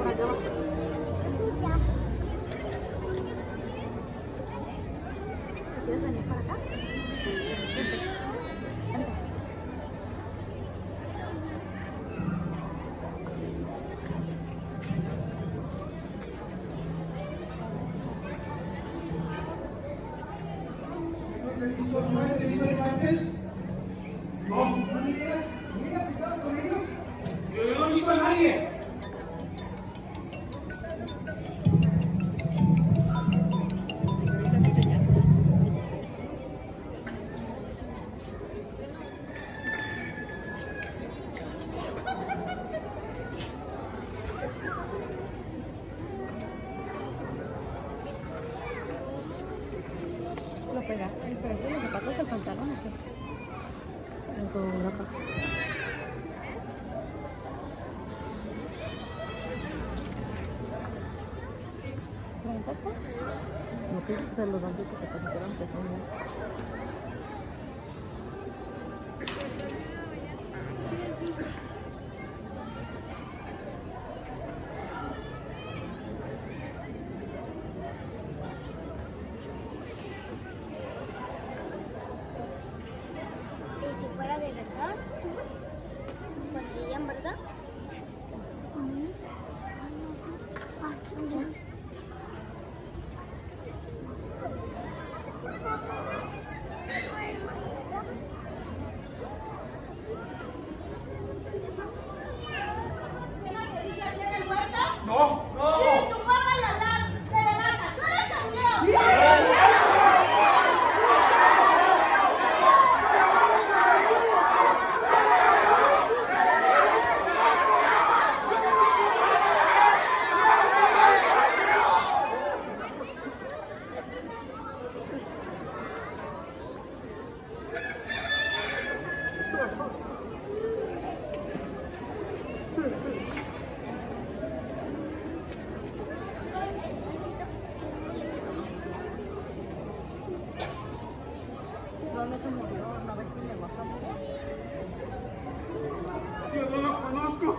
Obrigado. No he visto a nadie. Lo pega. ¿El pegarse los zapatos del pantalón o qué? Algo loco. ¿Trae un poco? No pienso que los banditos se parecieron que son Y si fuera de verdad, podrían, ¿verdad? No. No se murió. ¿No ves que no lo conozco.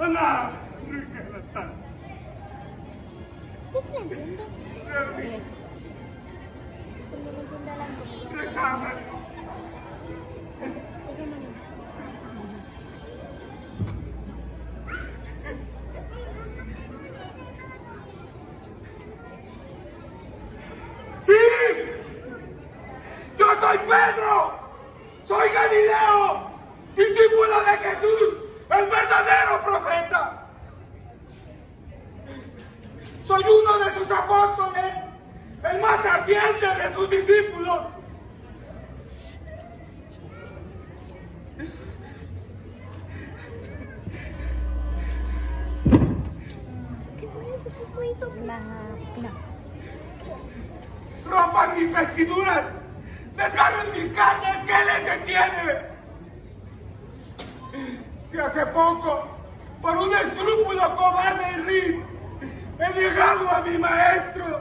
¡Hola! ¡Qué tal! ¿Qué te entiendo? ¿Qué? ¿Qué? ¿Qué? Sus apóstoles! ¡El más ardiente de sus discípulos! ¿Qué fue eso? ¿Qué fue eso? La... ¡Rompan mis vestiduras! ¡Desgarren mis carnes! ¿Qué les detiene? Si hace poco, por un escrúpulo cobarde y he negado a mi maestro.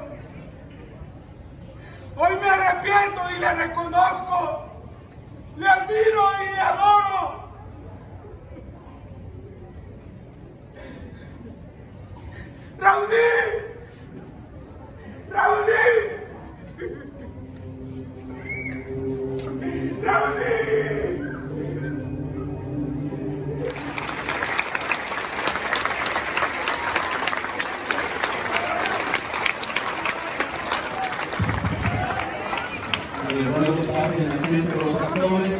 Hoy me arrepiento y le reconozco. Le admiro y le adoro. ¡Raudí! Gracias.